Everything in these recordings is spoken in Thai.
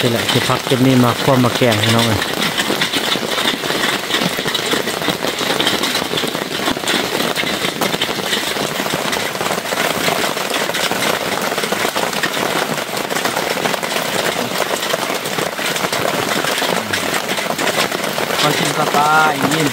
นี่แหละที่พักจะมีมาคว่ำมาแกงให้น้องเลยขอชิมกาปลาอีกนิด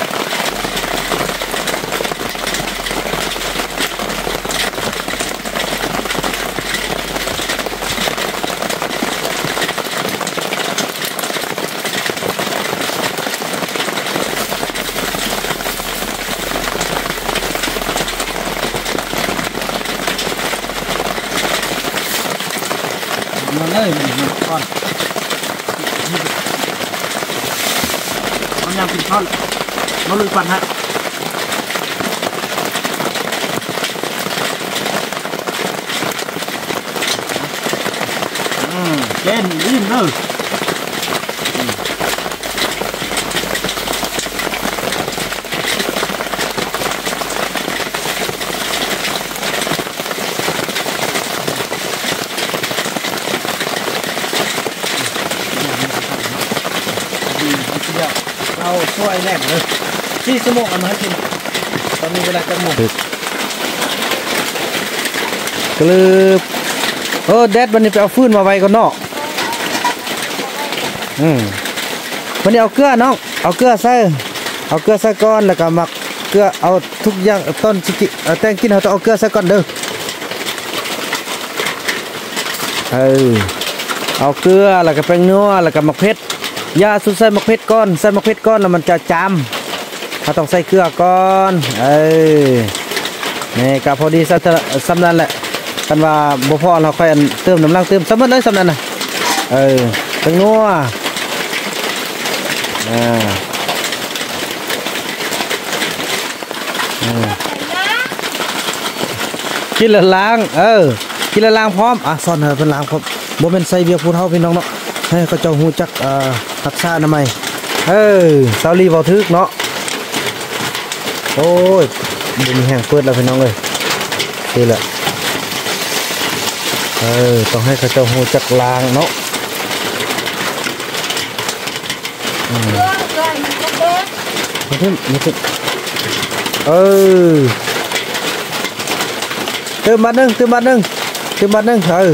มาเลยมันก่อนมันยังกินข้าวน้องลืมปันฮะอืมเล่นลิ้นเลยดีทีเดียวเราช่วย แรกเลยที่สมองเอามาให้กินตอนนี้เวลาจะหมดกลืบเออแดดวันนี้ไปเอาฟืนมาไว้ก่อนเนาะอืมวันนี้เอาเกลือน้องเอาเกลือใส่เอาเกลือใส่ก่อนแล้วก็หมักเกลือเอาทุกอย่างต้นสิกิแตงกินเราต้องเอาเกลือใส่ก่อนเด้อเออเอาเกลือแล้วก็แป้งนัวแล้วก็มะเขืออ ยาสุดใส่มะเขือก่อนใส่มะเขือก่อนแล้วมันจะจำเราต้องใส่เกลือก่อนเออนี่ก็พอดีสัสำนั้นแหละกันว่าบ่พอเราค่อยเติมน้ำลังเติมสำมันเลยสำนั้นนะเออแป้งนัวอ่ากินละล้างเออกินละล้างพร้อมอะซ่อนเถอะเป็นล้างพร้อมบ่เป็นใส่เบียร์พูดเฮาพี่น้องเนาะ ให้เขาเจ้าฮู้จักเอ่อรักษาอนามัยเออเซาลีบ่ทึกเนาะโอ้ยบ่มีแห้งเปิดแล้วพี่น้องเอ้ยนี่แหละเออต้องให้เขาเจ้าฮู้จักล้างเนาะมาขึ้นมาขึ้นเออเติมมาหนึ่งเติมมาหนึ่งเติมมาหนึ่งเออ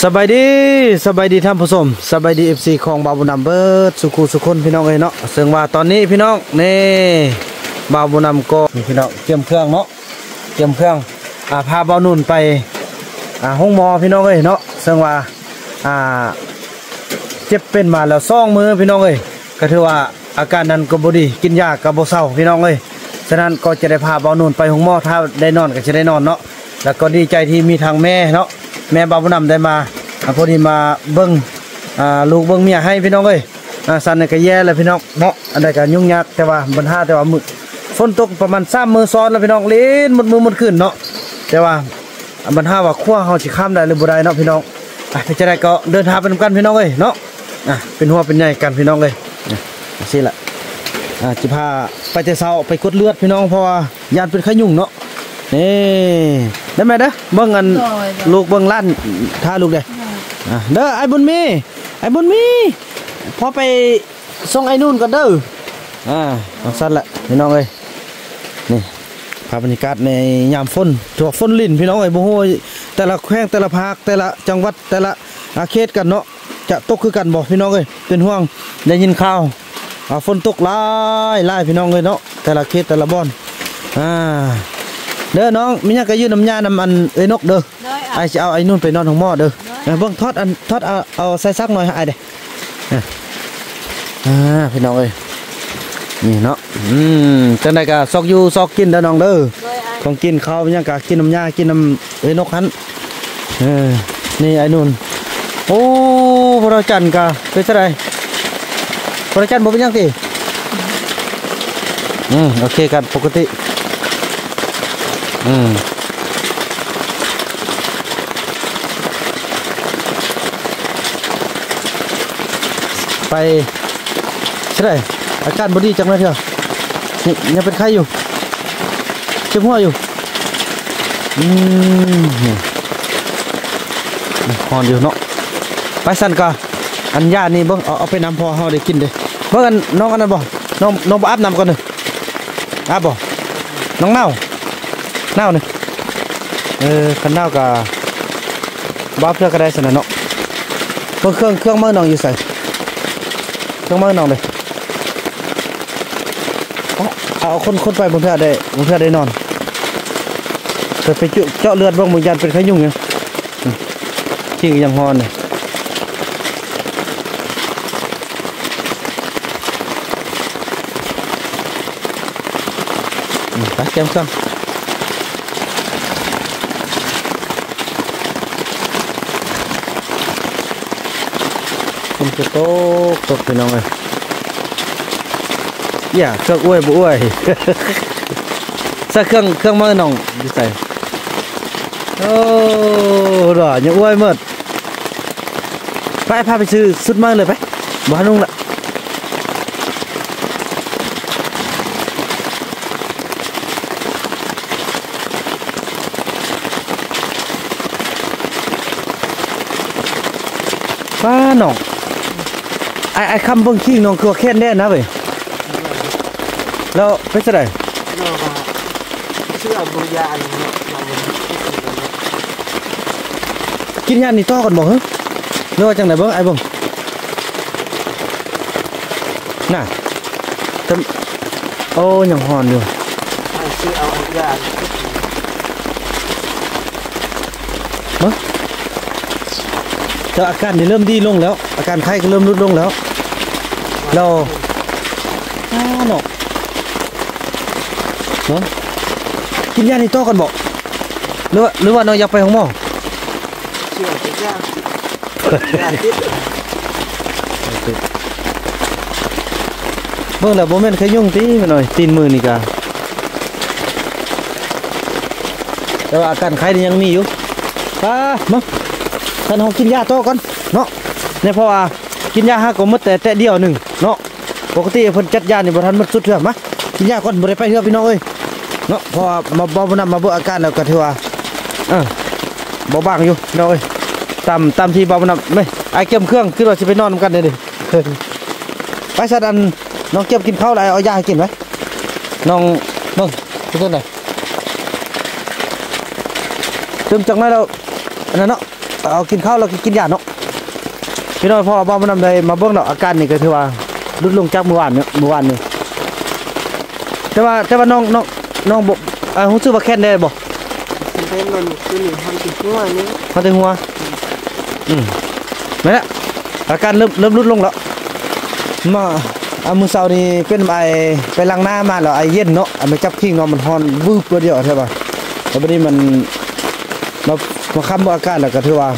สบายดีสบายดีท่านผู้ชมสบายดีเอฟซีของบาบุญนำเบิร์ดสุขุสุคนพี่น้องเอ้ยเนาะซึ่งว่าตอนนี้พี่น้องนี่บาบุญนำก็นี่พี่น้องเตรียมเครื่องเนาะเตรียมเครื่องอ่าพาบานุ่นไปอ่าห้องมอพี่น้องเอ้ยเนาะซึ่งว่าอ่าเจ็บเป็นมาแล้วซ่องมือพี่น้องเอ้ยก็ถือว่าอาการนั้นก็บดีกินยาก็บ่เศร้าพี่น้องเอ้ยฉะนั้นก็จะได้พาบานุ่นไปห้องมอถ้าได้นอนก็จะได้นอนเนาะแล้วก็ดีใจที่มีทางแม่เนาะ แม่บาวบุญนำได้มาพอดีมาเบิ่งลูกเบิ่งเมียให้พี่น้องเอ้ยอ่าสันนี่ก็แย่แล้วพี่น้องเนาะอันใดก็ยุ่งยากแต่ว่าปัญหาแต่ว่ามือฝนตกประมาณ3มื้อซ้อนแล้วพี่น้องเล่นหมดมือหมดคืนเนาะแต่ว่าปัญหาว่าขั้วเฮาสิข้ามได้หรือบ่ได้เนาะพี่น้องอะพี่จะได้ก็เดินทางไปนกันพี่น้องเอ้ยเนาะอะเป็นหัวเป็นใหญ่กันพี่น้องเลยอะสิละอะจิพาไปแต่เช้าไปกดเลือดพี่น้องเพราะว่ายานเป็นไข้ยุ่งเนาะ นี่ได้ไหมเด้อเบิ่งอันลูกเบิ่งล้านท่าลูกเด้ออะเด้อไอ้บุญมีไอ้บุญมีพอไปส่งไอ้นู่นก่อนเด้ออ่าเอาสั้นละพี่น้องเอ้ยนี่ภาพบรรยากาศในยามฝนถือว่าฝนลิ่นพี่น้องเอ้ยบ่ฮู้ว่าแต่ละแขวงแต่ละภาคแต่ละจังหวัดแต่ละอาเขตกันเนาะจะตกคือกันบ่พี่น้องเอ้ยเป็นห่วงได้ยินข่าวอ่าฝนตกหลายหลายพี่น้องเอ้ยเนาะแต่ละเขตแต่ละบ่อนอ่า เด้อน้องมีหยังก็ยืนน้ำยาน้ำอันเอ้ยนกเด้อได้อะไอ้สิเอาไอ้นู่นไปนอนของหม้อเด้อเอาเบิ่งทอดอันทอดเอาเอาใส่ซักหน่อยให้ไอ้เด้ออะอ่าพี่น้องเอ้ยนี่เนาะอืมจังไดก็ซอกอยู่ซอกกินเด้อน้องเด้อได้อะของกินข้าวเป็นหยังกะกินน้ำยากินน้ำเอ้ยนกหันเออนี่ไอ้นุ่นโอ้พระจันทร์กะเป็นเท่าไหรบริการบ่เป็นหยังติอืมโอเคกันปกติ อืมไปใช่ไหมอาการบดีจังเลยเถอยังยังเป็นไข้อยู่เจ็บหัวอยู่อืมหอนอยู่เนาะไปสั่นกะอันยานี่เบิ่งเอาเอาไปน้ำพอเฮาได้กินเด้เบิ่งอันน้องอันนั้นบ่น้องน้องบ่อาบน้ำก่อนเด้ออาบบ่น้องเน่า เน่านี่เออคันเน่ากะบ่อาเพื่อก็ได้สนน่ะเนาะเบิ่งเครื่องเครื่องมือน้องอยู่ไสเครื่องมือน้องเลยเอาคนคนไปบนเพื่อได้บนเพื่อได้นอนเกิดไปเจาะเจาะเลือดบ้างบางยันเป็นขยุ่งเนี่ยอืมที่ยังฮอนเนี่ยอืมไปเตรียมเครื่อง จะโตกตกไปน้องเลยอย่าเครื่องอ้วยบ่อ้วยใส่เครื่องเครื่องมือน้องอยู่ใส่โอ้หล่อยังอ้วยหมดไปพาไปซื้อสุดมากเลยไปบ้านนุ่งละป้าน้องไอไอคำเบิ่งขี้น้อง คือว่าแค่นแน่นะเว้ยแล้วไปจะไดเราก็เชื่อบุญญา ณเนี่ยเราเนี่ยกินยานี่ต่อกันบ่ฮะหรือว่าจังไดเบิ่งไอ้เบิ่งน่ะจำโอ้ยังหอนอยู่ให้ชื่อเอาบุญญาณแต่อาการนี่เริ่มดีลงแล้ว อาการไข้ก็เริ่มลดลงแล้ว เราอ้าเนาะเนาะกินยานี่ต่อกันบ่หรือว่าหรือว่าน้องอยากไปห้องหมอเชื่อบุญญาณญาติดเบิ่งแล้วบ่แม่นแค่ยุ่งติแม่น้อยตีนมือนี่กะแต่ว่าอาการไข้นี่ยังมีอยู่ป้ามา ท่านเฮากินยาต่อก่อนเนาะเนี่ยเพราะว่ากินยาหาก็มดแต่แต่เดียวหนึ่งเนาะปกติเพิ่นจัดยาเนี่ยบทันมดสุดเทื่อมากินยาก่อนบ่ได้ไปเทื่อพี่น้องเอ้ยเนาะพราะว่ามาบ่บ่นำมาเบ่อาการแล้วก็ถือว่าเออบ่บางอยู่น้องเอ้ยตามตามที่บ่นำไม่ไอเก็บเครื่องคือว่าสิไปนอนนำกันเด้ดิไปสัตว์อันน้องเก็บกินข้าวไรเอายาให้กินไหมน้องน้องทุกคนไหนตึมจังไหนเราอันนั้นเนาะ เอากินข้าวแล้วก็กินยาเนาะพี่น้อยพ่อบ้านมันนำใดมาเบิ่งเนาะอาการนี่ก็ถือว่าลดลงจากเมื่อวานเนี่ยเมื่อวานนี่แต่ว่าแต่ว่าน้องน้องน้องบอกอ่ารู้สึกว่าแค่นได้บ่เป็นมันคือหนึ่งพันติดหัวนี่มาถึงหัวอืมไม่ละอาการเริ่มเริ่มลดลงแล้วมาเอามือเสานี่เป็นไอไปล้างหน้ามาแล้วไอเย็นเนาะเอาไปจับขี้งอมันฮอนวืบตัวเดียวใช่ป่ะแล้วบัดนี้มันมา มาค้ำบ่อาการแล้วก็ถือว่า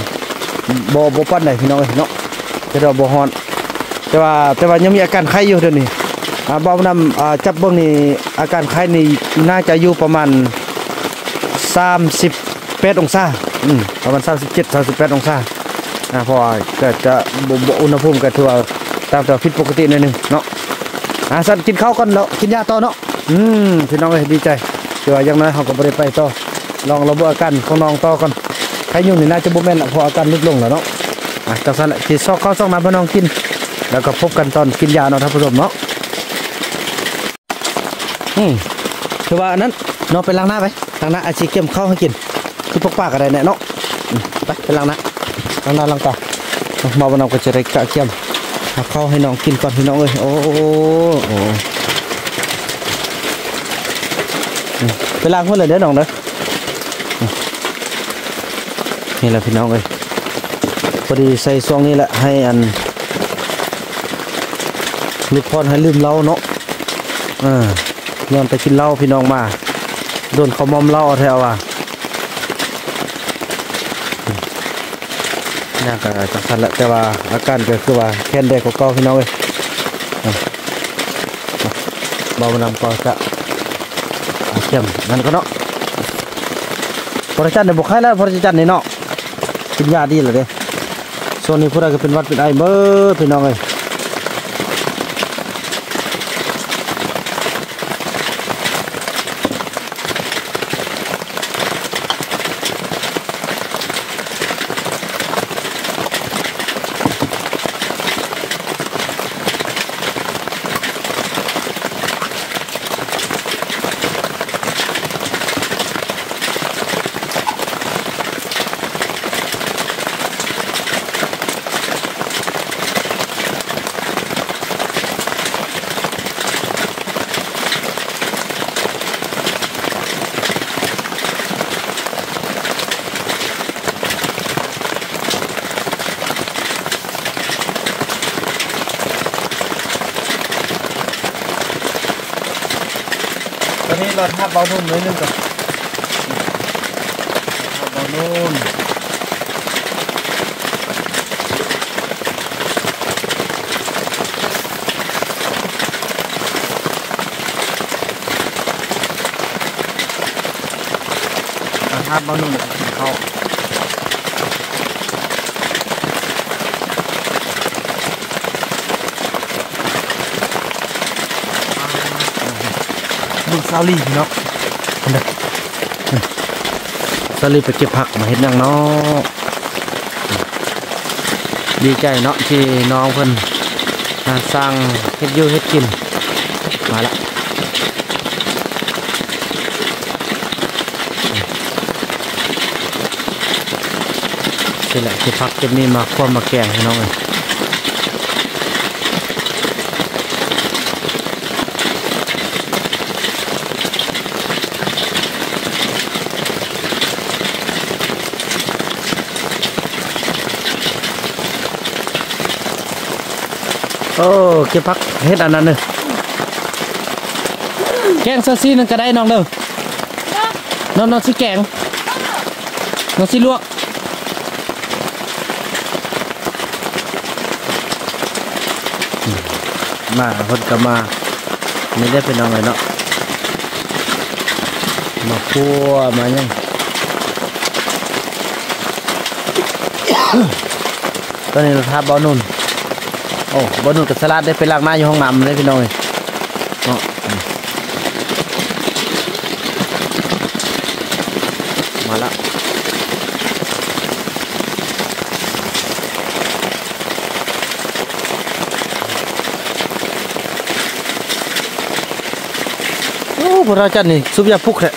บ่บ่ปานใดพี่น้องเอ้เนาะแต่ว่าบ่ฮอน แต่ว่าแต่ว่ายังมีอาการไข้อยู่เดี๋ยวนี้อ่าบ่นำอ่าจับเบิ่งนี่อาการไข้นี่น่าจะอยู่ประมาณ38องศาอืมประมาณ37 38องศาอ่าเพราอ่าก็จะบ่บ่อุณหภูมิก็ถือว่าตามแต่ผิดปกติหน่อยหนึงเนาะอะสันกินข้าวก่อนแล้วกินยาต่อเนาะอืมพี่น้องเอ้ยดีใจที่ว่าย่างน้อยเขาก็บ่ได้ไปต่อลองระบบาการของน้องต่อก่อน ครยุ่งนี่น่าจะบ่แม่นละเพราะอาการลดลงแล้วเนาะอะจังซั่นละสิซอกข้าวซอกน้ำให้น้องกิน แล้วก็พบกันตอนกินยาเนาะท่านผู้ชมเนาะอืมคือว่าอันนั้นน้องไปล้างหน้าไปล้างหน้าอาชีเก็มข้าวให้กินคือพวกปากอะไรเนี่ยเนาะไปไปล้างหน้าล้างหน้าล้างตามาวันน้องก็จะได้กะเกียมเอาข้าวให้น้องกินก่อนพี่น้องเอ้ยโอ้โอ้โอ้ไปล้างคนเลยเด้อน้องเด้อ นี่แหละพี่น้องเอ้ยพอดีใส่ซองนี้แหละให้อันลูกพรให้ลืมเล้าเนาะอ่าย้อนไปกินเหล้าพี่น้องมาโดนเขามอมเหล้าแถวอะน่าก็จังสันแหละแต่ว่าอาการก็คือว่าแค้นได้กว่าเก่าพี่น้องเอ้ยเบาวนำก็จะเอาเข้มนั่นก็เนาะพระจันทร์เนี่ยบอกให้แล้วพระจันทร์เนี่ยเนาะ กินยาดีเลยเด้ส่วนนี้พวกเราก็เป็นวัดเป็นไอเบิดพี่น้องเลย ตอนนี้ เราทับเบานุ่มนิดนึ สลิดไปเก็บผักมาเห็นยังเนาะดีใจเนาะที่น้องเพิ่นมาสร้างเฮ็ดยูเฮ็ดกิน มาละนี่แหละที่พักเก็บนี่มาคว่ำมาแกงให้น้องเลย อ้เก็บพักเฮ็ดอันนั้นเลยแกงซาซีนึงก็ได้น้องเด้อน้องน้องสิแกงน้องสิลวกมาคนก็มาไม่ได้เป็นน้องเลยเนาะมาคั่วมายังตอนนี้เราทาบอลนุ่น โอ้บอลนุ่นกับสลัดได้ไปล้างหน้าอยู่ห้องน้ำเลยพี่น้องเลยเนาะมาละโอ้พวกเราจันนี่ซุปยาพุกแหละ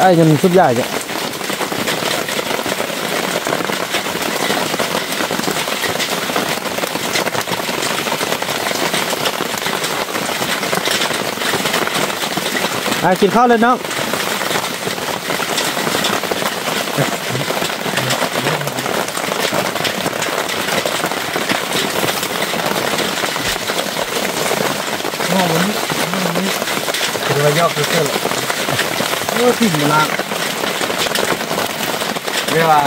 ไอ้จนซุปยาจ้ะ อะกินข้าวเลยน้องห้องนี้ห้องนี้คือว่ายอกคือเสื้อเลยโอ้ถิ่นมาละเรียกว่า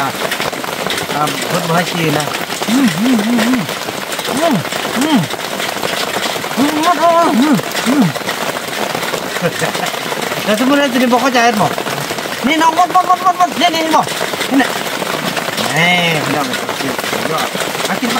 อ่าเพิ่นบ่ให้กินนะอืมอืมอืมอืมอืมอืมอืมมาทออืมอืม แล้วสมมุติว่าจะได้บอกเข้าใจหมดนี่น้องมดมดมดมดมดนี่นี่หมดนี่นี่นี่พี่น้องกิน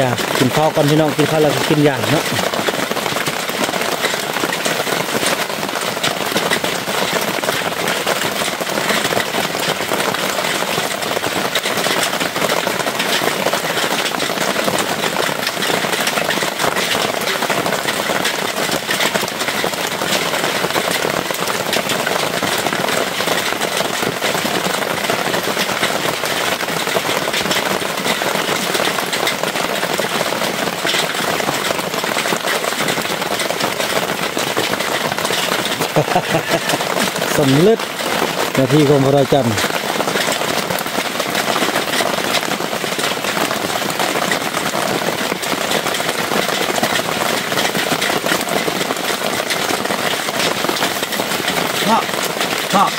ยากินข้าวกินได้มากินกาแฟยินกินยากินข้าวก่อนพี่น้องกินข้าวแล้วก็กินยาเนาะ สมเลือดหน้าที่ของพระราจันทร์ชอบชอบ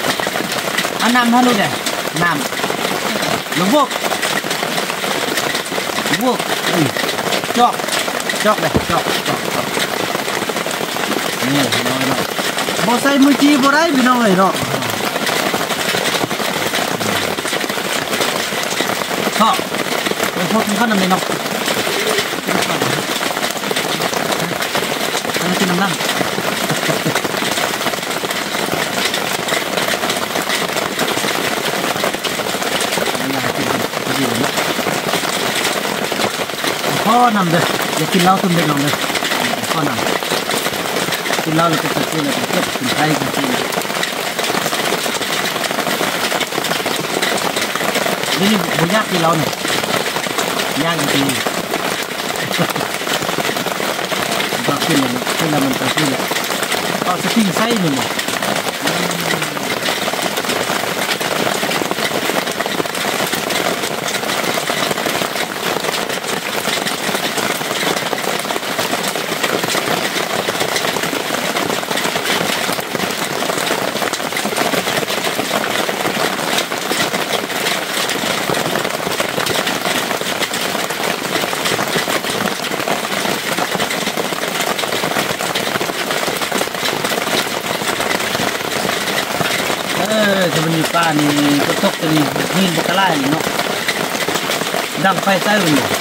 อันน้ำท่านรู้เด้น้ำหลวงพวกหลวงพวกจอกจอกเลยจอกจอกนี่พี่น้องเนาะ บ่ใส่มือจีบ่ได้พี่น้องเลยเนาะชอบหลวงพวกกินข้าวน้ำเลยเนาะอันนี้กินน้ำน้ำพ่อนำเด้ออย่ากินเหล้าตุ้มเด็กลองเด้อพ่อนำ กินเหล้าแล้วก็จะกินแล้วก็เก็บกินไทยกินจีนนี่นี่บุยากกินเหล้าเนี่ยยากจริงๆก็ขึ้นเลยขึ้นแล้วมันจะขึ้นเลยเอาสปริงไส้หนึ่ง เออจะมันมีปลานี่ก็ตกจะนี่หินบกกะไล่นี่เนาะ ดัง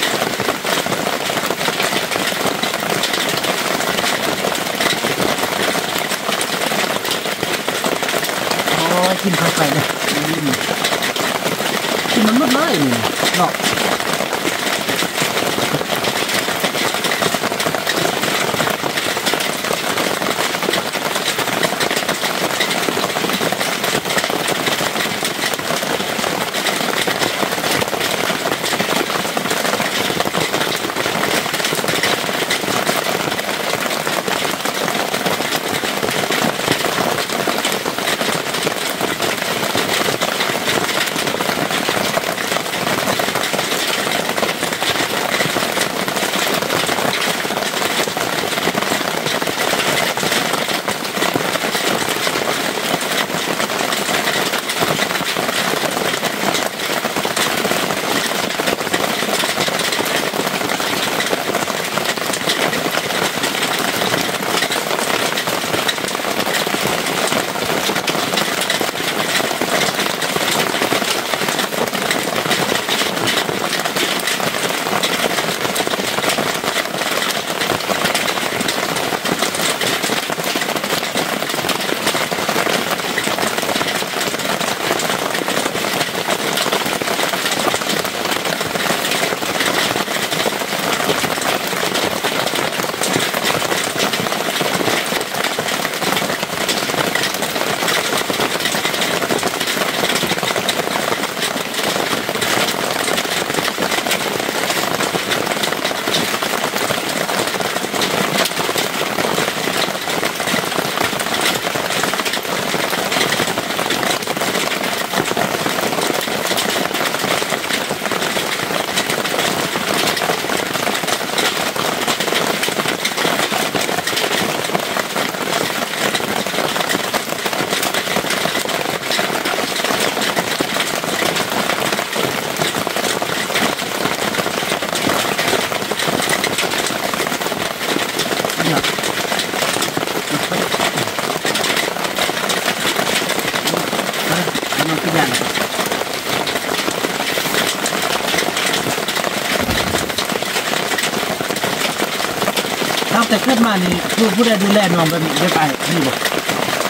แต่ขึ้นมานี่ผู้ผู้ใดดูแลน้องเป็นเรียบไอ้นี่บอก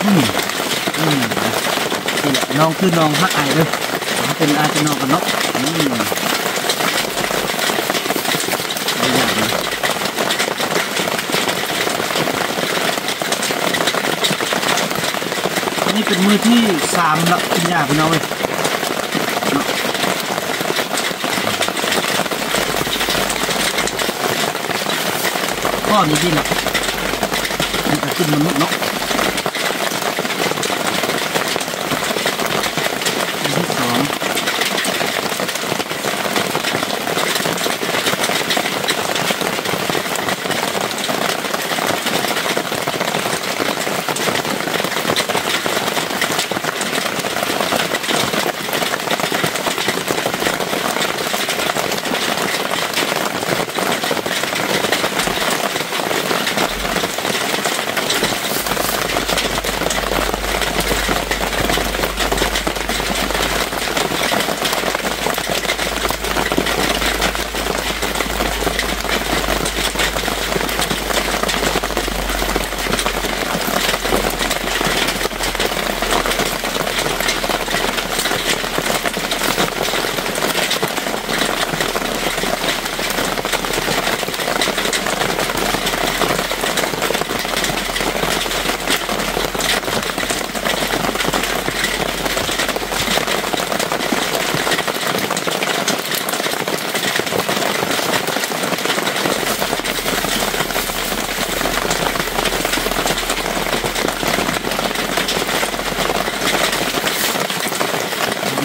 อืมอืมนี่แหละน้องคือน้องฮักไอ้เลยเป็นอาเป็นน้องกันเนาะอืมไม่ยากนะอันนี้เป็นมือที่สามแล้วคุณยาพี่น้องเลยเนาะ ก็นี่ดีนะมันจะขึ้นมนุษย์เนาะ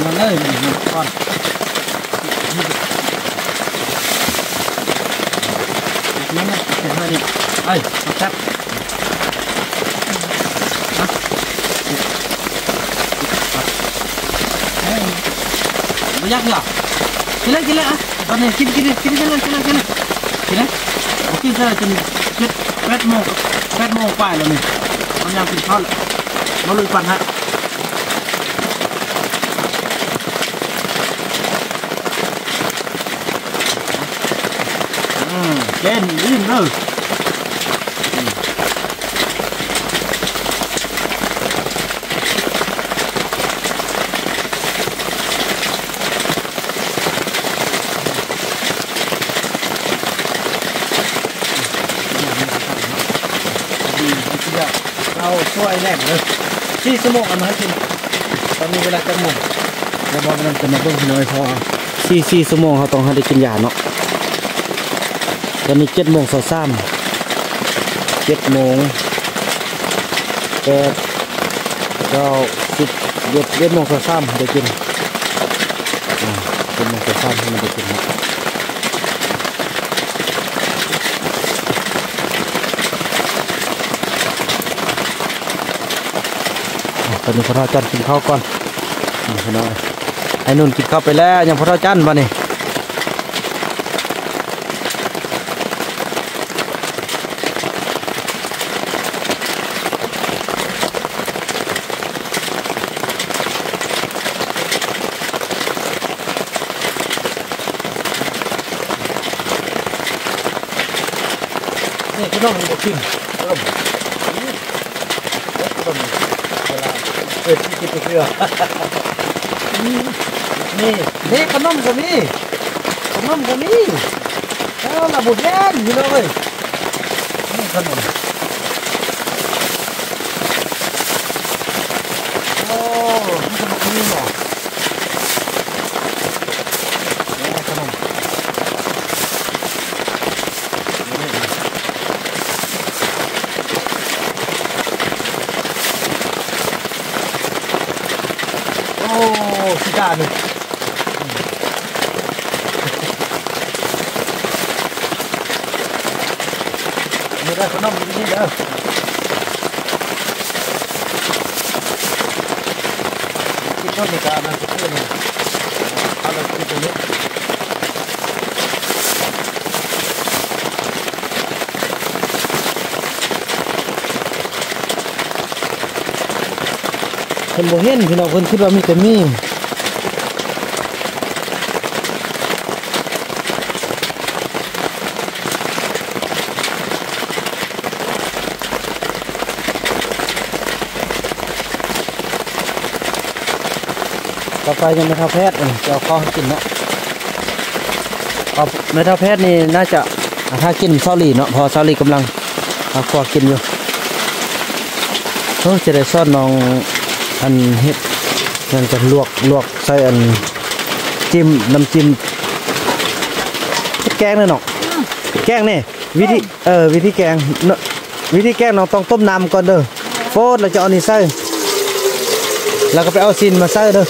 มาเลยนี่ก่อนนั่นน่ะเห็นไหมนี่เอ้ย ครับไม่ยากเหรอกินเลยกินเลยอะตอนนี้กินกินกินกินเลยกินเลยกินเลยกินเลยกินเลยจนเจ็ดแปดโมงแปดโมงไปแล้วนี่มันยังกินข้าวมาลุยปันฮะอืมเล่นลื่นเลยดีทีเดียวเอา ช่วยแรกเลยที่สมองเอามาให้กินตอนนี้เวลาจะหมดเดี๋ยวบอกมันจะมาเบิ่งพี่น้อยพอสี่สี่ชั่วโมงเขาต้องให้ได้กินยาเนาะตอนนี้เจ็ดโมงสอสามเจ็ดโมงแปดเก้าสิบเจ็ดเจ็ดโมงสอสามได้กินอ่าเจ็ดโมงสอสามให้มันได้กินเนา อนนี้พระท่าจันกินข้าวก่อนพี่น้อยไอ้นุ่นกินข้าวไปแล้วยังพระท่าจันทร์มานี่นี่พี่น้องมันบอกกินเริ่มต้นเวลา เปิดที่กินไปเพื่อนี่นี่ขนมก็มีขนมก็มีแล้วระบุแย่นอยู่เลยนี่ขนมโอ้นี่ขนมนี่เหรอนี่ขนมโอ้สิกาหนึ่ง นี่ได้ขนมอยู่นี่เด้อกินข้าวในการนะเพื่อนเอาเรากินตรงนี้เพิ่นบ่เห็นพี่น้องเพิ่นคิดว่ามีแต่มีต่อไปยังไม่เท่าแพทย์เออจะเอาข้าวให้กินเนาะเอาไม่เท่าแพทย์นี่น่าจะถ้ากินเซาลีเนาะพอเซาลีกำลังเอาข้าวกินอยู่โอ้จะได้ซ่อนน้อง อันเฮ็ดนั่นจะลวกลวกใส่อันจิ้มน้ำจิ้มแกงเลยเนาะแกงนี่วิธีเออวิธีแกงเนาะวิธีแกงน้องต้องต้มน้ำก่อนเด้อโฟดแล้วจะเอานี่ใส่แล้วก็ไปเอาซินมาใส่เด้อ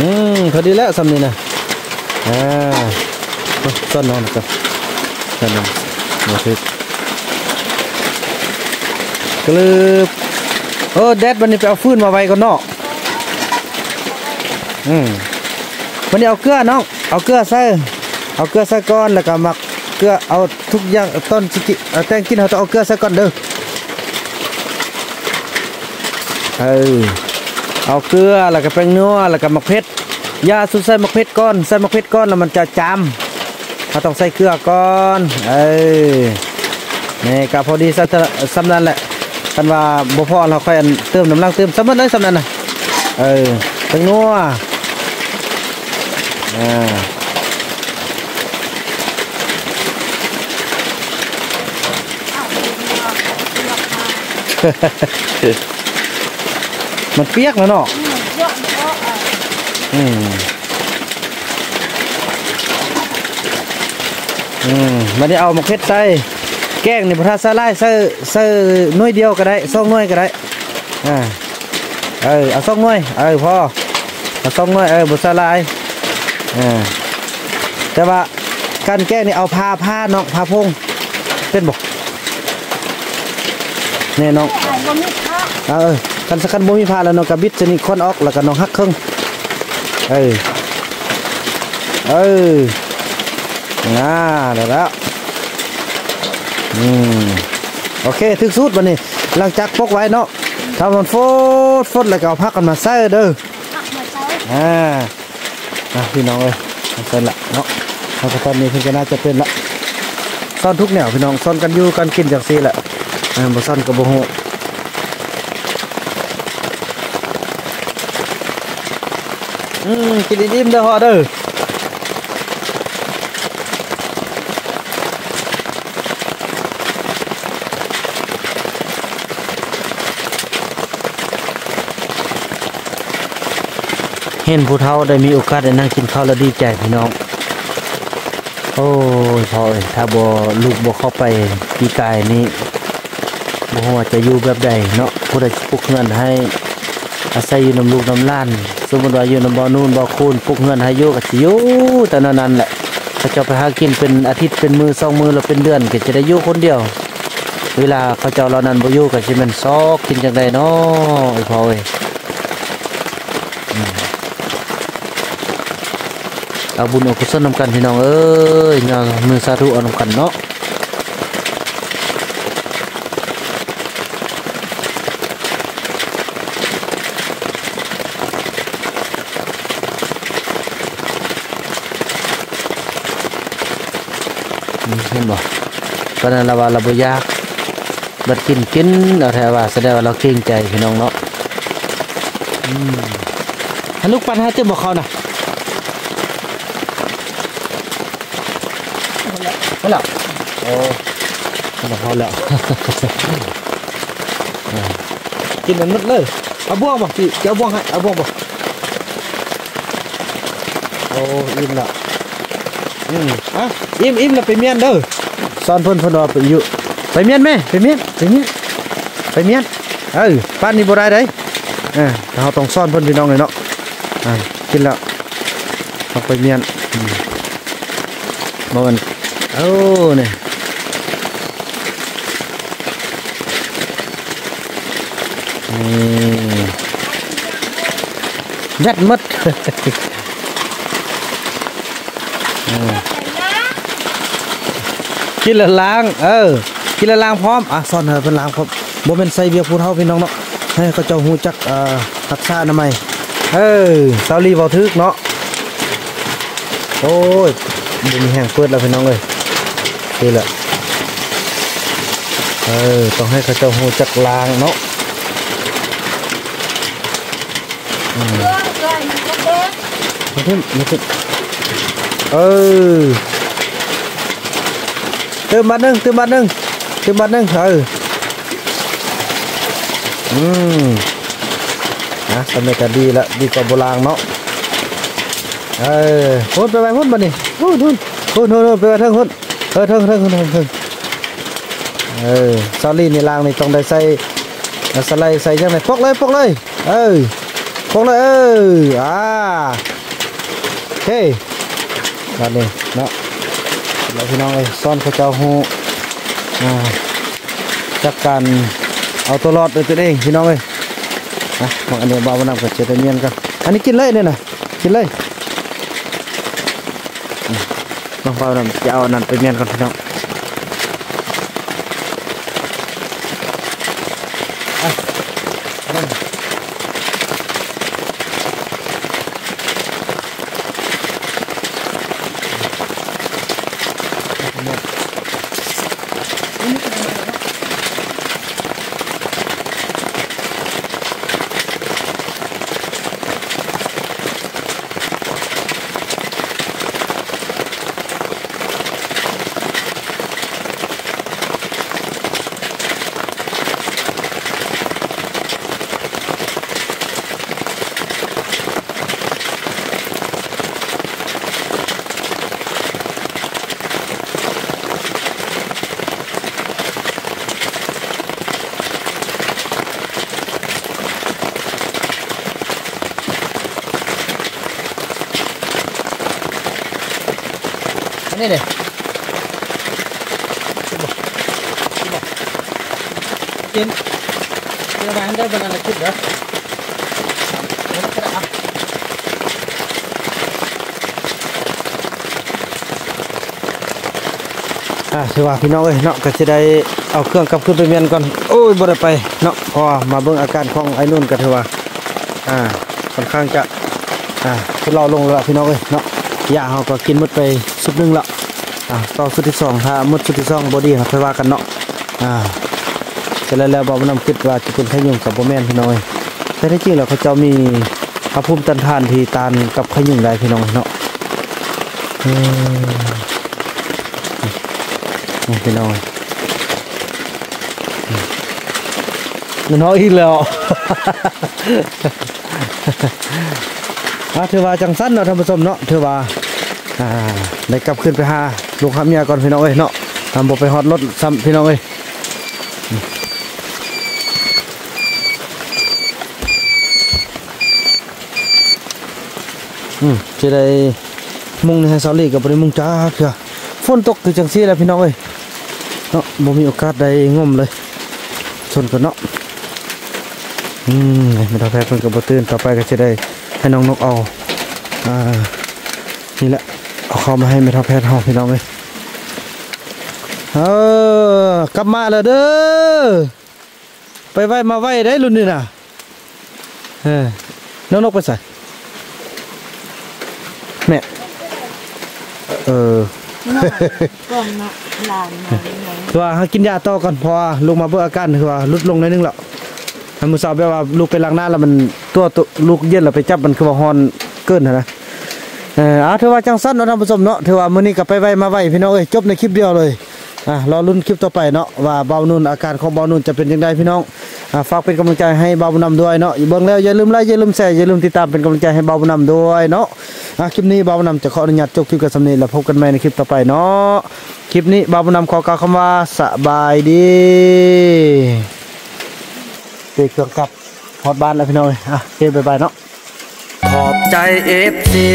อืมพอดีแล้วสำนีนะอ่าเอาซ่อนนอนกันซ่อนนอนมาทึก กลืบโอ้แดดวันนี้ไปเอาฟืนมาไว้ก่อนเนาะอืมวันนี้เอาเกลือน้องเอาเกลือใส่เอาเกลือใส่ก่อนแล้วก็หมักเกลือเอาทุกอย่างต้นสิกิแตงกินเราต้องเอาเกลือใส่ก่อนเด้อเออเอาเกลือแล้วก็แป้งนัวแล้วก็มะเขือยาสุดใส่มะเขือก้อนใส่มะเขือก้อนแล้วมันจะจำเราต้องใส่เกลือก่อนเออนี่ก็พอดีสักสำนันแหละ กันว่าบ่พอเราค่อยอันเติมน้ำลังเติมสำนั้นเลยสำนั้นน่ะเออแป้งนัวอ่ามันเปียกแล้วเนาะเยอะเยอะอะอืมอืมมันได้เอามาเพชรใส่ แกงนี่พระสลายใส่ใส่หน่วยเดียวก็ได้สองหน่วยก็ได้อ่าเออเอาสองหน่วยเออพอเอาสองหน่วยเออบุษลายอ่าแต่ว่าการแกงนี่เอาผ้าผ้าเนาะผ้าพงเป็นบอกนี่น้องไอ้บ่มีค่าเอาเออกันสักกันบ่มีผ้าแล้วน้องกระบิดจะนี่ค้อนออกแล้วก็น้องหักครึ่งเออเออน่าได้แล้ว อืมโอเคถึกสูตรบันนี้ หลังจากปกไว้เนาะถ้ามันฟดฟดแล้วก็เอาพักกันมาใส่เด้อหักมาใช้อ่าอะพี่น้องเอ้ยเอาเป็นละเนาะเอาไปตอนนี้เพิ่นก็น่าจะเป็นละซ่อนทุกแนวพี่น้องซ่อนกันอยู่กันกินจังซี่แหละอ่าบ่ซ่อนก็บ่ฮู้อืมกินอิ่มๆเด้อฮอเด้อ ห็นผู้เฒ่าได้มีโอกาสได้นั่งกินข้าวแล้วดีใจพี่น้อง โอ้ยพอเอ้ยถ้าบ่ลูกบ่เข้าไปปีกายนี้บ่ฮู้ว่าจะอยู่แบบใดเนาะผู้ใดปลุกเฮือนให้อาศัยอยู่นำลูกนำล้าน สมมติว่าอยู่นำบ่อนู่นบ่อคูนปลุกเฮือนให้ยู่ก็สิอยู่แต่นันนั่นแหละเขาจ้าไปหากินเป็นอาทิตย์เป็นมือสองมือแล้วเป็นเดือนก็จะได้อยู่คนเดียว เวลาเขาเจ้าเหล่านั้นบ่อยู่ก็สิแม่นซอกกินจังไดเนาะไอ้พ่อเอ้ เอาบุญเอากุศลนำกันพี่น้องเอ้ยยอมือสาธุเอานำกันเนาะเห็นบ่ตอนนั้นเราว่าเราบ่ยากบัดกินกินเอาแท้ว่าแสดงว่าเราเกรงใจพี่น้องเนาะอืมให้ลูกปันให้เต็มบ่เขาน่ะ ไม่หลับโอ้ไม่หลับพอแล้วอ่ากินมันหมดเลยเอาบ่วงบ่พี่จะเอาบ่วงให้เอาบ่วงบ่โอ้อิ่มและอืมอะอิ่มอิ่มแล้วไปเมียนเด้อสอนเพิ่นเพิ่นว่าไปอยู่ไปเมียนแม่ไปเมียนไปเมียนไปเมียนเออป้านนี้บ่ได้เด้อ่าแต่เราต้องซ่อนเพิ่นพี่น้องเลยเนาะอ่ากินแล้วต้องไปเมียนอืมบ่มัน โอ้เนี่ยนี่ยัดหมดอืมกินและล้างเออกินและล้างพร้อมอะซ่อนเหอะเป็นล้างพร้อมโมเป็นใส่เบียร์พูเท่าพี่น้องเนาะให้เขาเจ้าหูจักเอ่อรักษาอนามัยเออเซาลีเบาทึกเนาะโอ้ยบุมีแห้งเปิดแล้วพี่น้องเลย นี่แหละเออต้องให้เขาเจ้าหูจักลางเนาะเพื่อนเพื่มาขึ้นมาขึ้นเออเติมบัตรหนึ่งเติมบัตรหนึ่งเติมบัตรหนึ่งเอออืมนะสมัยก็ดีละดีกว่าโบราณเนาะเออพุ่นไปไปพุ่นมานี่พุ่นพุ่นพุ่นพุ่นพุ่นไปไปเทิงพุ่น เออเทิงเทิงเทิงเทิงเทิงเออซอรี่นี่ล่างนี่ต้องได้ใส่เอาสไลด์ใส่ยังไงปกเลยปกเลยเออปกเลยเอออ่าโอเคแบบนี้เนาะแล้วพี่น้องเลยซ่อนเขาเจ้าหูอ่าจักการเอาตัวรอดด้วยตัวเองพี่น้องเลยนะบางอันนี้บ่าวมานำกับเจตเมียนกันอันนี้กินเลยเนี่ยนะกินเลย น้องเฝ้านั่นจะเอานนั่นไปเมียนก่อนพี่น้อง กินอะไรได้างนะคิดนะอะถือว่าพี่น้องเอ้ยเนาะก็สิได้เอาเครื่องกลับขึ้นไปเมียนก่อน โอ้ยบ่ได้ไปเนาะพอมาเบิ่งอาการของไอ้นุ่นก็ถือว่าอ่าค่อนข้างจะอ่าทุเลาลงแล้วพี่น้องเอ้ยเนาะยาเฮาก็กินหมดไปสุดหนึงละอ่าต่อสุดที่สองถ้าหมดสุดที่สองบ่ดีครับค่อยว่ากันเนาะอ่า เสร็จแล้วแล้วบ่นำคิดว่าจะเป็นขยุ่งกับบ่แมนพี่น้อย แต่ที่จริงแล้วเขาเจ้ามีพระภูมิต้านทานทีตานกับขยุ่งได้พี่น้องเนาะพี่น้องมันน้อยอีกแล้วอะถือว่าจังสั้นเนาะท่านผู้ชมเนาะถือว่าอ่าได้กลับขึ้นไปหาลูกค้าเมียก่อนพี่น้องเอ้ยเนาะทำบ่ไปฮอดรถซ้ำพี่น้องเอ้ย อืมจะได้มุ่งในให้ซอลี่กับบริมุ่งจ้าเถื่อฝนตกคือจังซี่แหล้วพี่น้องเอ้ยเนาะบ่มีโอกาสได้งมเลยชนกันเนาะอืมไม่ต้องแพ้เพิ่นก็บ่ตื่นต่อไปก็จะได้ให้น้องนกเอาอ่านี่แหละเอาเข้ามาให้ไม่เท่าแพทย์เฮาพี่น้องเอ้ยเออกลับมาแล้วเด้อไปไว้มาไว้ได้รุ่นนี้น่ะเออน้องนกไปใส่แม่ เออกล่องนะหลานนะไหนคือว่าให้กินยาต่อก่อนเพอลงมาเบื่ออาการคือว่าลดลงหนิดนึงแล้วทำมือสาวแบบว่าลูกไปล้างหน้าแล้วมันตัวตัวลูกเย็นแล้วไปจับมันคือว่าฮอนเกินนะนะเออเอาถือว่าจังสั้นเนาะท่านผู้ชมเนาะถือว่ามื้อนี้ก็ไปไวมาไวพี่น้องเอ้ยจบในคลิปเดียวเลยอะรอลุ้นคลิปต่อไปเนาะว่าเบานุ่นอาการของเบานุ่นจะเป็นยังไงพี่น้องอะฝากเป็นกำลังใจให้เบาบุญนำด้วยเนาะอย่าเบิ่งแล้วอย่าลืมไลค์อย่าลืมแชร์อย่าลืมติดตามเป็นกำลังใจให้เบาบุญนำด้วยเนาะ อะคลิปนี้เบาบุญนำจะขออนุญาตจบคลิปกันสำเนีแล้วพบกันใหม่ในคลิปต่อไปเนาะคลิปนี้บ่าบุญนำขอกล่าวคำว่าสบายดีเตะเครื่องกลับฮอดบ้านแล้วพี่น้องอ้ยอะเฮ้บายบายเนาะขอบใจเอฟซี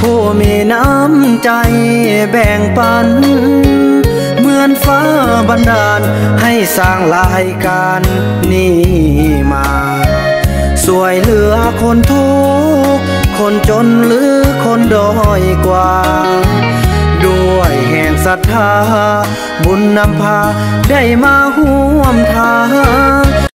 ผู้มีน้ำใจแบ่งปัน เหมือนฟ้าบันดาล ให้สร้างรายการนี้มา สวยเหลือคนทุก คนจนหรือคนด้อยกว่า ด้วยแห่งศรัทธา บุญนำพาได้มาห่วมทาง